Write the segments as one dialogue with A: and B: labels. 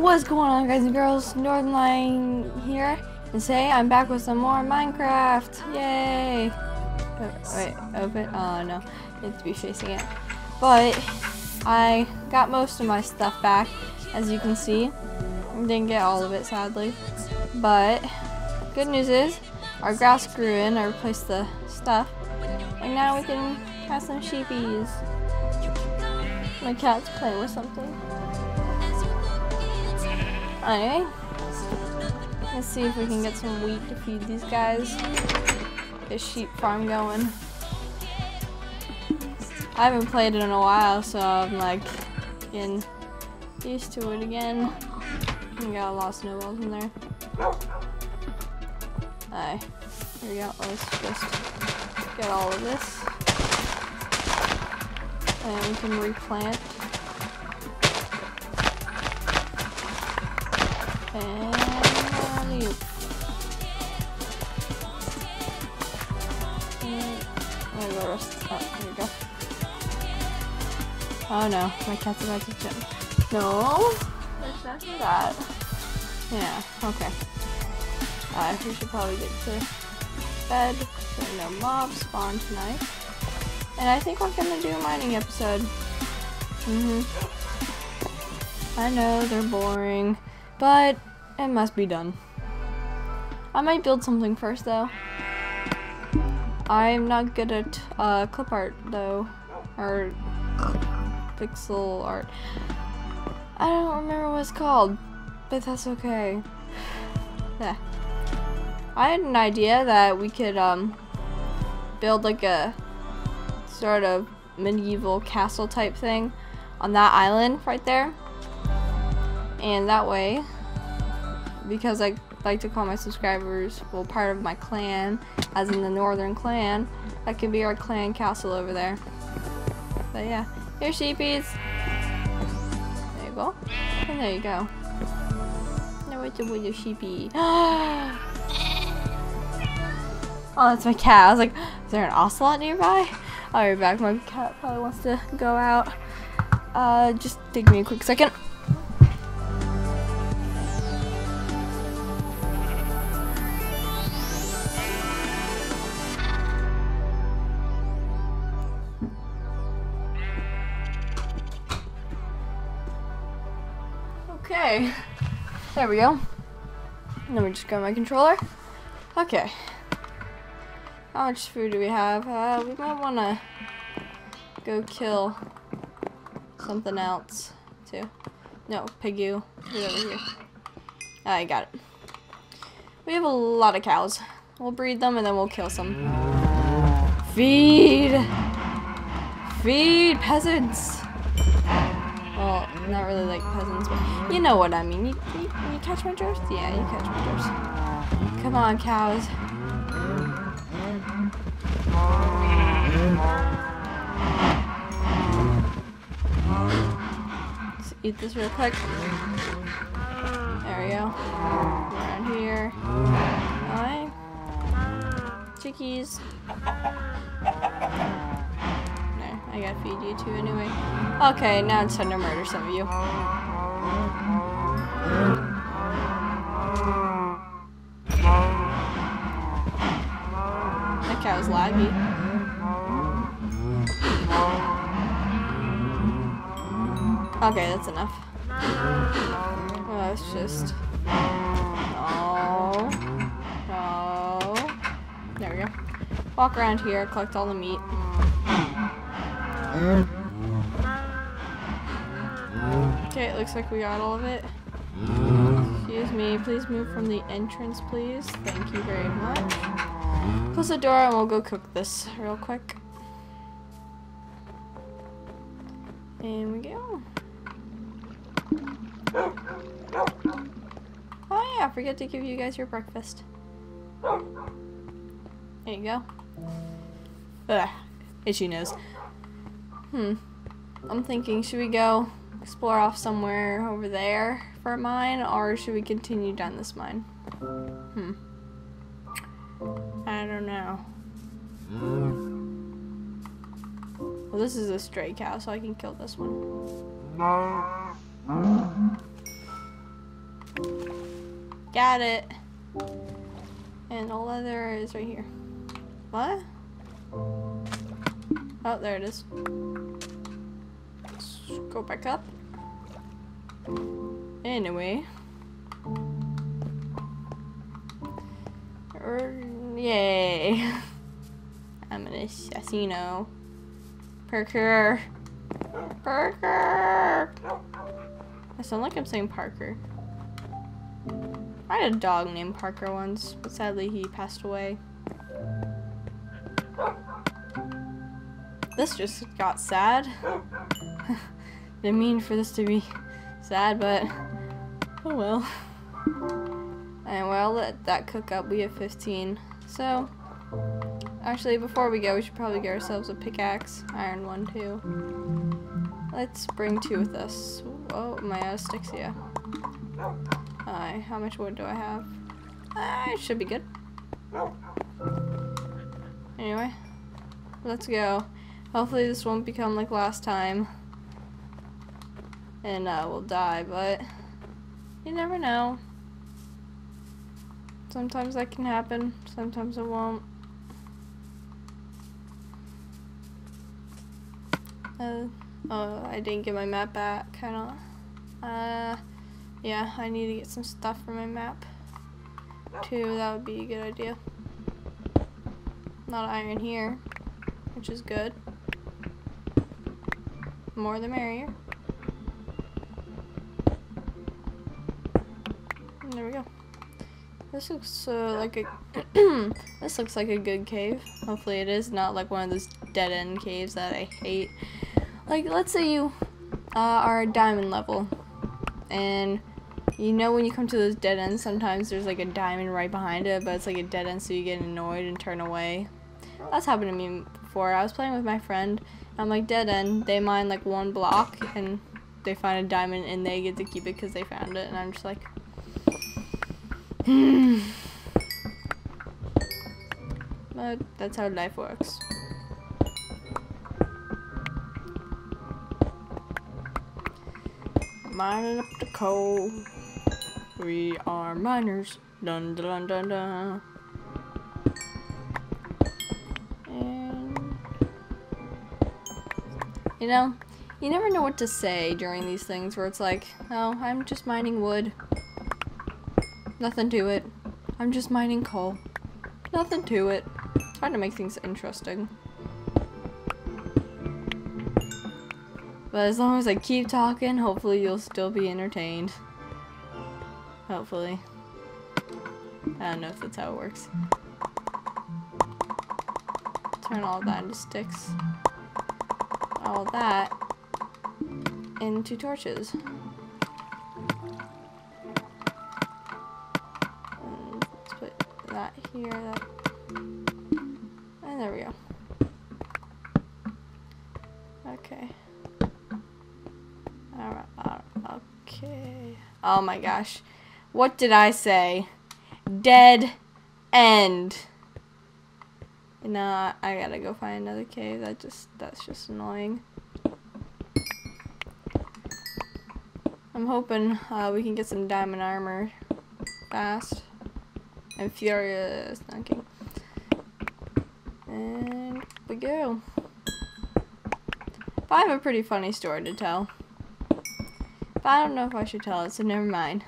A: What's going on guys and girls? Northernlion here. And today I'm back with some more Minecraft. Yay! Oh, wait, open? Oh no, have to be facing it. But I got most of my stuff back, as you can see. Didn't get all of it sadly. But good news is our grass grew in, I replaced the stuff. And now we can have some sheepies. My cat's playing with something. Anyway, let's see if we can get some wheat to feed these guys. A sheep farm going. I haven't played it in a while, so I'm like getting used to it again. We got a lot of snowballs in there. Alright, here we go. Let's just get all of this. And we can replant. And alley oop. And where the rest? Oh, there we go. Oh no, my cat's about to jump. No, there's not do that. Yeah, okay. Uh, we should probably get to bed so no mobs spawn tonight. And I think we're gonna do a mining episode. Mm hmm I know they're boring, but it must be done. I might build something first though. I'm not good at uh, clip art though, or pixel art. I don't remember what it's called, but that's okay. Yeah. I had an idea that we could um, build like a sort of medieval castle type thing on that island right there. And that way, because I like to call my subscribers, well, part of my clan, as in the Northern Clan, that could be our clan castle over there. But yeah, here sheepies. There you go. And there you go. Now wait till your sheepy. oh, that's my cat. I was like, is there an ocelot nearby? I'll be back. My cat probably wants to go out. Uh, just take me a quick second. There we go. Let me just grab my controller. Okay. How much food do we have? Uh, we might want to go kill something else, too. No, Pigu. Over here. I got it. We have a lot of cows. We'll breed them and then we'll kill some. Feed! Feed peasants! Not really like peasants, but mm. you know what I mean. You, you, you catch my drift? Yeah, you catch my drift. Come on, cows. Let's eat this real quick. There we go. Around here. Alright. Chickies. I gotta feed you two anyway. Okay, now it's time to murder some of you. That cow was laggy. Okay, that's enough. Oh, it's just... No. No. There we go. Walk around here, collect all the meat. Okay, it looks like we got all of it. Excuse me, please move from the entrance, please. Thank you very much. Close the door and we'll go cook this real quick. And we go. Oh yeah, I forget to give you guys your breakfast. There you go. Ugh, itchy nose. Hmm. I'm thinking, should we go explore off somewhere over there for a mine, or should we continue down this mine? Hmm. I don't know. Well, this is a stray cow, so I can kill this one. got it. And the leather is right here. What? Oh, there it is. Let's go back up. Anyway. Er, yay. I'm an assassino. Parker. Parker. I sound like I'm saying Parker. I had a dog named Parker once, but sadly he passed away. This just got sad. Didn't mean for this to be sad, but oh well. And while let that cook up, we have 15. So, actually, before we go, we should probably get ourselves a pickaxe. Iron one, too. Let's bring two with us. Oh, my sticks? Yeah. Alright, how much wood do I have? Uh, it should be good. Anyway, let's go. Hopefully this won't become like last time. And uh, we'll die, but you never know. Sometimes that can happen, sometimes it won't. Uh, oh, I didn't get my map back, kinda. Uh, yeah, I need to get some stuff for my map. Too, that would be a good idea. Not iron here, which is good. More the merrier. There we go. This looks uh, like a this looks like a good cave. Hopefully it is not like one of those dead end caves that I hate. Like let's say you uh, are diamond level and you know when you come to those dead ends sometimes there's like a diamond right behind it but it's like a dead end so you get annoyed and turn away. That's happened to me before. I was playing with my friend. I'm like dead end. They mine like one block and they find a diamond and they get to keep it because they found it and I'm just like but that's how life works. Mining up the coal. We are miners. Dun dun dun dun. You know, you never know what to say during these things where it's like, oh, I'm just mining wood. Nothing to it. I'm just mining coal. Nothing to it. Trying to make things interesting. But as long as I keep talking, hopefully you'll still be entertained. Hopefully. I don't know if that's how it works. Turn all that into sticks. All that into torches. Let's put that here, that, and there we go. Okay. Alright, okay. Oh my gosh. What did I say? Dead end. Nah, I gotta go find another cave. That just, that's just annoying. I'm hoping uh, we can get some diamond armor fast. I'm furious. Okay. And we go. But I have a pretty funny story to tell. But I don't know if I should tell it, so never mind.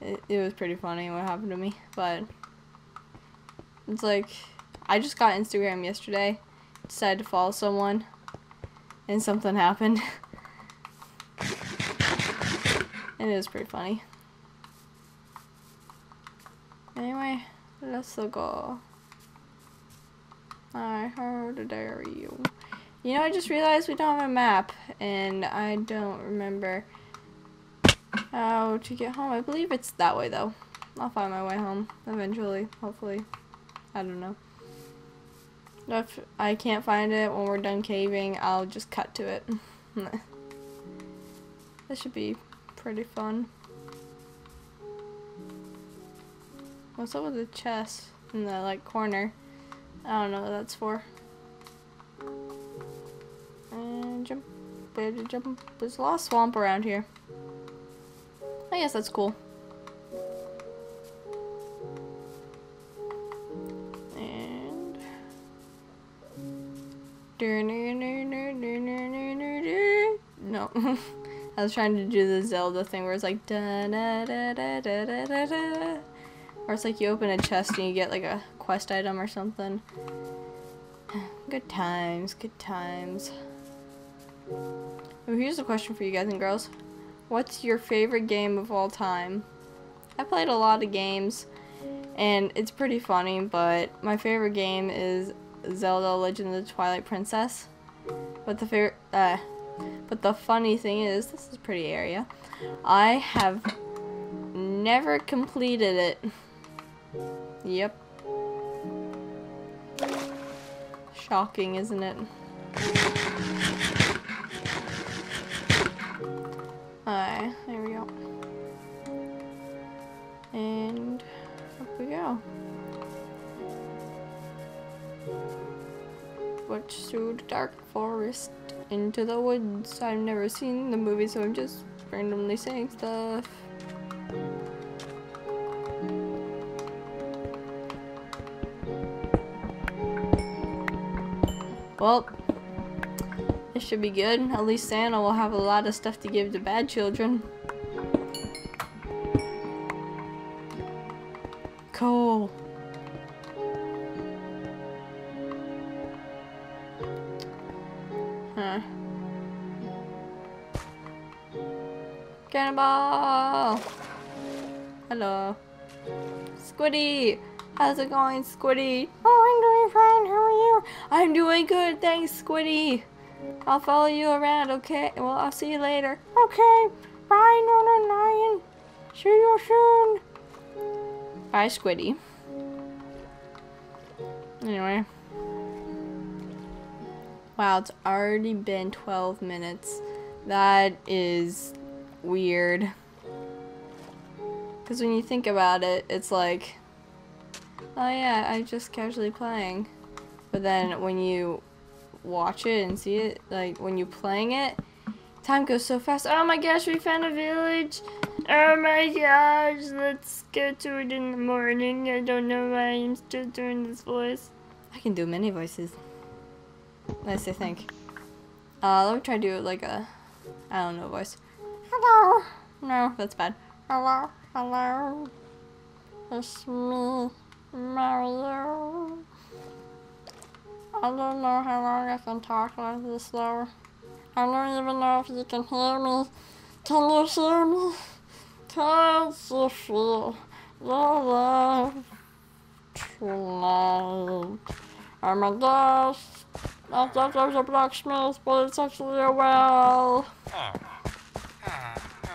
A: It, it was pretty funny what happened to me, but it's like I just got Instagram yesterday, decided to follow someone, and something happened. and it was pretty funny. Anyway, let's go. I heard a diary. You you know, I just realized we don't have a map, and I don't remember how to get home. I believe it's that way, though. I'll find my way home eventually, hopefully. I don't know. If I can't find it when we're done caving, I'll just cut to it. this should be pretty fun. What's up with the chest in the like corner? I don't know what that's for. And jump, jump. There's a lot of swamp around here. I guess that's cool. No. I was trying to do the Zelda thing where it's like da da da da da da da da. Or it's like you open a chest and you get like a quest item or something. Good times, good times. Oh, here's a question for you guys and girls. What's your favorite game of all time? I played a lot of games and it's pretty funny, but my favorite game is Zelda Legend of the Twilight Princess. But the favorite, uh, but the funny thing is, this is pretty area. I have never completed it. Yep. Shocking, isn't it? Alright, there we go. And up we go. Watch through the dark forest into the woods. I've never seen the movie, so I'm just randomly saying stuff. Well, this should be good. At least Santa will have a lot of stuff to give to bad children. Cool. Cannonball! Hello. Squiddy! How's it going, Squiddy? Oh, I'm doing fine. How are you? I'm doing good. Thanks, Squiddy. I'll follow you around, okay? Well, I'll see you later. Okay. Bye, Nona Lion. See you soon. Bye, Squiddy. Anyway. Wow, it's already been 12 minutes. That is weird. Because when you think about it, it's like, oh yeah, I'm just casually playing. But then when you watch it and see it, like when you're playing it, time goes so fast. Oh my gosh, we found a village. Oh my gosh, let's go to it in the morning. I don't know why I'm still doing this voice. I can do many voices. Nice, I think. Uh, let me try to do like a, I don't know, voice. Hello. No, that's bad. Hello. Hello. It's me, Mario. I don't know how long I can talk like this though. I don't even know if you can hear me. Can you hear me? Can you feel the love tonight? Oh my gosh. I thought there was a blacksmith, but it's actually a well. Oh.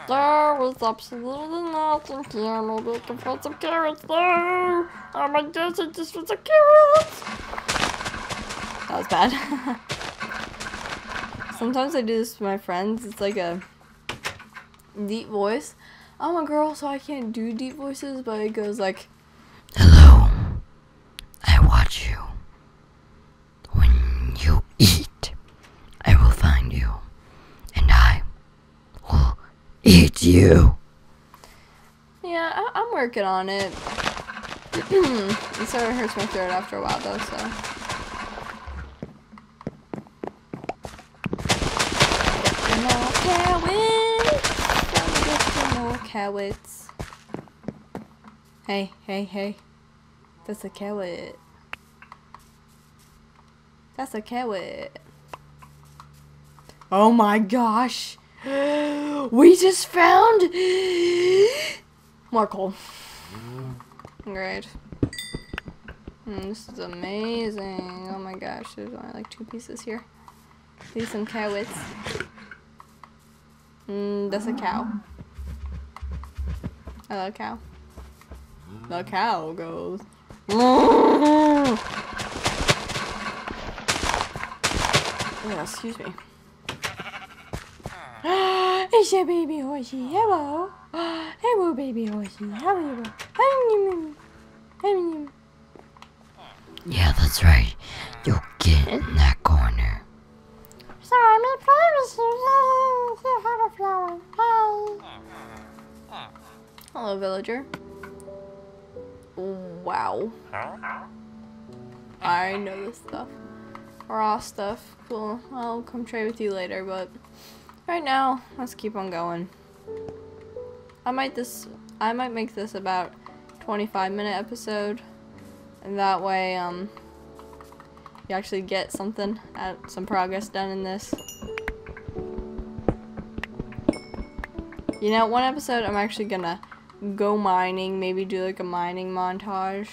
A: There was absolutely nothing here. Maybe I can find some carrots there. Oh my gosh, I just found some carrots. That was bad. Sometimes I do this to my friends. It's like a deep voice. I'm a girl, so I can't do deep voices, but it goes like,
B: Hello. I watch you. When you eat, I will find you. And I will eat you.
A: yeah, I- I'm working on it. it sort of hurts my throat after a while, though, so. No carrots! Don't get no carrots. Hey, hey, hey. That's a carrot. That's a carrot. Oh my gosh! We just found more coal. Great. Mm, this is amazing. Oh my gosh, there's only like two pieces here. These some carrots. Mm, that's a cow. Hello, cow. The cow goes. Oh, excuse me. it's a baby horsey. Hello. Hello, baby horsey. How are you?
B: Yeah, that's right. You get in that corner.
A: So I made flowers here. Here, have a flower. Hi. Hello, villager. Wow. I know this stuff. raw stuff. Cool. I'll come trade with you later, but right now, let's keep on going. I might this I might make this about 25 minute episode and that way um you actually get something at some progress done in this. You know, one episode I'm actually gonna go mining, maybe do like a mining montage.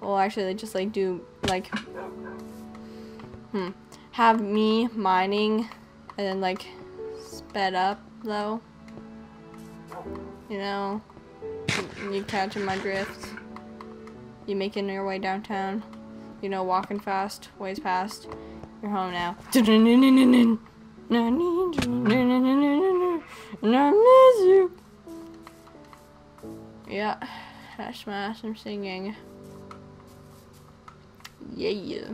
A: Well, actually, just like do like, hmm, have me mining and then like sped up though. You know, you catching my drift. You making your way downtown. You know, walking fast, ways past. You're home now. Yeah, that's my awesome singing. Yeah.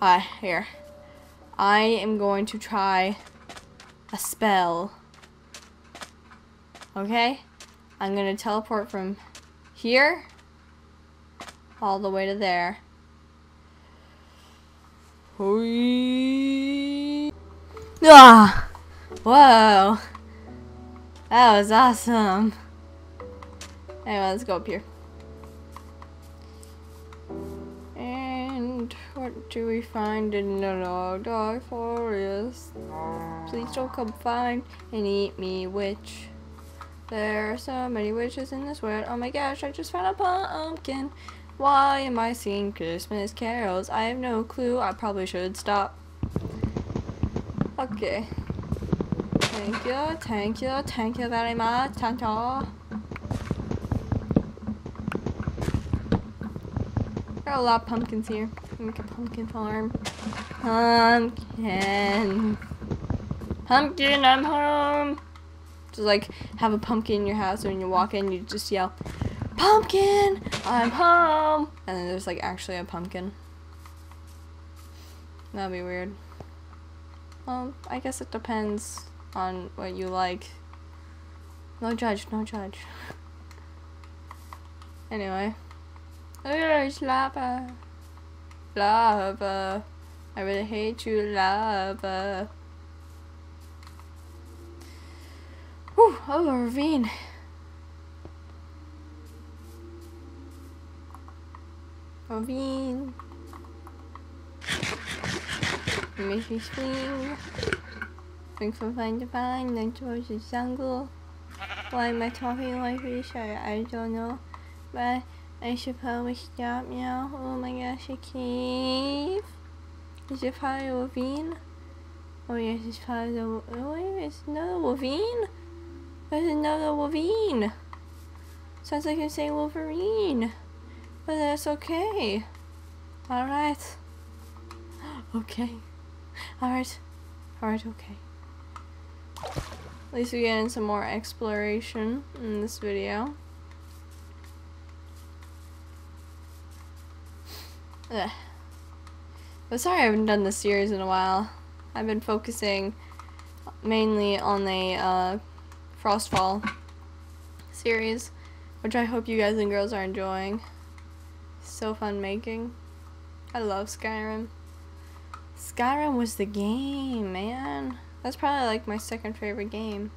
A: Ah, here. I am going to try a spell. Okay? I'm gonna teleport from here all the way to there. Hoi. Ah! Whoa! That was awesome. Anyway, let's go up here. What do we find in the dog dog forest? Please don't come find and eat me, witch. There are so many witches in this world. Oh my gosh, I just found a pumpkin. Why am I singing Christmas carols? I have no clue. I probably should stop. Okay. Thank you, thank you, thank you very much, Tanta. Got a lot of pumpkins here. Make a pumpkin farm. Pumpkin. Pumpkin, I'm home. Just like have a pumpkin in your house and when you walk in, you just yell, Pumpkin, I'm home. And then there's like actually a pumpkin. That'd be weird. Well, I guess it depends on what you like. No judge, no judge. anyway. There's lava. Lava. I really hate you, lava. Whew, oh, a ravine. Ravine. It makes me swing. Swing from vine to vine, then towards the jungle. Why am I talking like this? I, I don't know. But I should probably stop now. Oh my gosh, a cave. Is it of ravine? Oh yes, it's of the... Oh it's another ravine? There's another ravine. Sounds like you're saying Wolverine. But that's okay. Alright. Okay. Alright. Alright, okay. At least we get in some more exploration in this video. Ugh. I'm sorry I haven't done this series in a while. I've been focusing mainly on the uh, Frostfall series, which I hope you guys and girls are enjoying. So fun making. I love Skyrim. Skyrim was the game, man. That's probably like my second favorite game.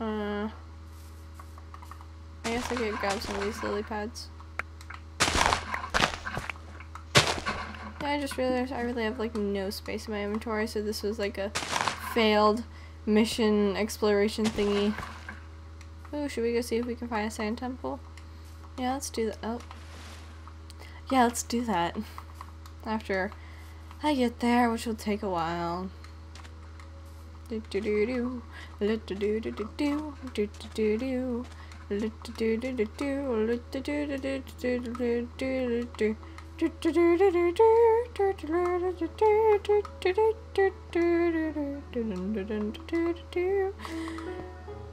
A: Uh, I guess I could grab some of these lily pads. Yeah, I just realized I really have like no space in my inventory, so this was like a failed mission exploration thingy. Oh, should we go see if we can find a sand temple? Yeah, let's do that. Oh. Yeah, let's do that. After I get there, which will take a while. Do do do do. Do do do do do do. Do do do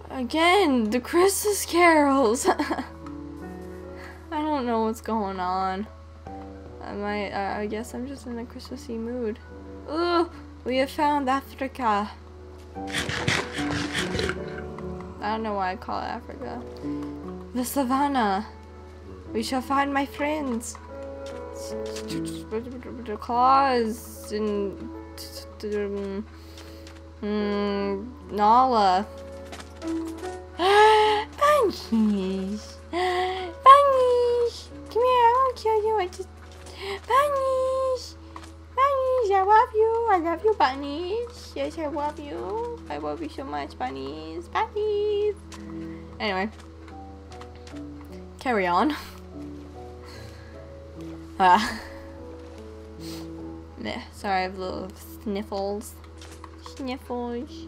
A: Again, the Christmas carols. I don't know what's going on. I might, uh, I guess I'm just in a Christmassy mood. Ooh, we have found Africa. I don't know why I call it Africa. The savannah. We shall find my friends. Claws and mm, Nala. Bunnies. Bunnies. Come here, I won't kill you. I just bunnies. Bunnies, I love you. I love you, bunnies. Yes, I love you. I love you so much, bunnies. Bunnies. Anyway. Carry on. Ah. yeah, sorry, I have little sniffles. Sniffles.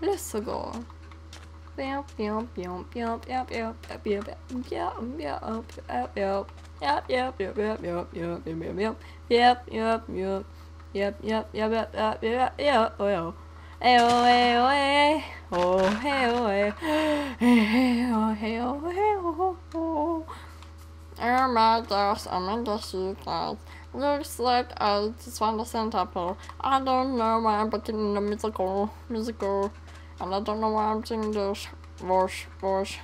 A: Let's go. Yep, yep, yep, yep, yep, yep, yep, yep, yep, yep, yep, yep. Yep, yep, yep, yep, yep, yep, yep, yep, yep, yep, yep, yep, yep, yep, yep, yep, yep, yep, oh, yeah. Hey, oh, hey, oh, hey, oh, hey, oh, hey, hey, hey, oh, hey, oh, hey, oh, oh. Oh my gosh, I'm in the shoe guys. Looks like I just found a centipede. I don't know why I'm in the musical, musical, and I don't know why I'm singing this voice, voice.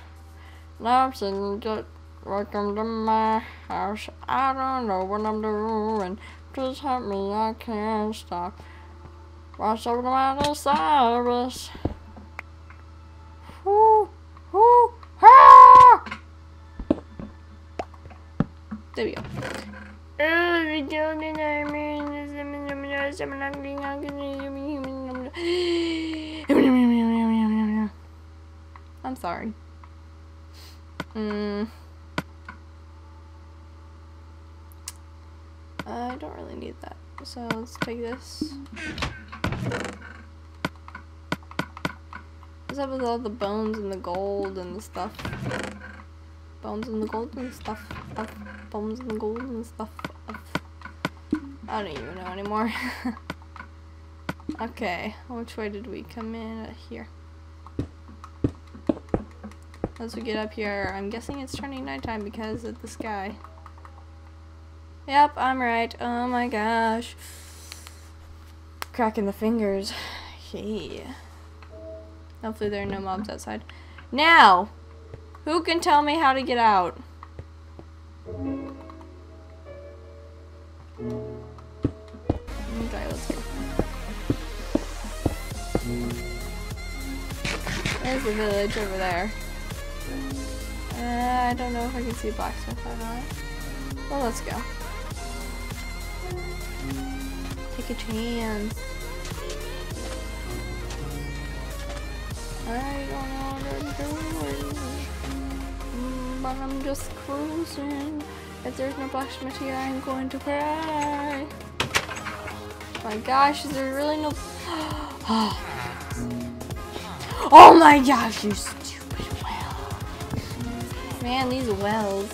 A: Now I'm singing it. Welcome to my house. I don't know what I'm doing. Just help me, I can't stop. Watch over my Cyrus. Whoo, whoo, ah! There we go. I'm sorry. Mm. I don't really need that. So let's take this. What's up with all the bones and the gold and the stuff? Bones and the gold and stuff. Of bones and the gold and stuff. I don't even know anymore. okay, which way did we come in? Here. As we get up here, I'm guessing it's turning nighttime because of the sky. Yep, I'm right. Oh my gosh. Cracking the fingers. Hey. Hopefully there are no mobs outside. Now! Who can tell me how to get out? Okay, let's go. There's the village over there. Uh, I don't know if I can see blacksmith or not. Well, let's go. Take a chance. I don't know what I'm doing. But I'm just cruising. If there's no blacksmith here, I'm going to cry. My gosh, is there really no... oh my gosh, you stupid well. Man, these wells.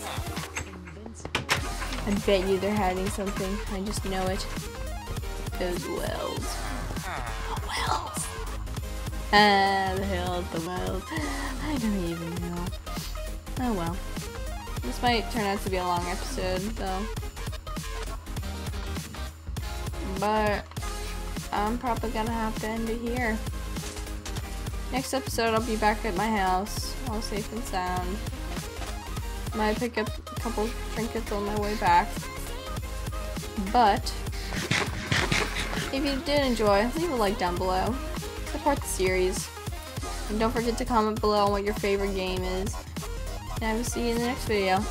A: I bet you they're hiding something. I just know it. Those wells. The wells. Ah, the hell the wells. I don't even know. Oh well. This might turn out to be a long episode, though. But I'm probably gonna have to end it here. Next episode, I'll be back at my house, all safe and sound. Might pick up a couple trinkets on my way back. But, if you did enjoy, leave a like down below. Support the series. And don't forget to comment below on what your favorite game is. And I will see you in the next video.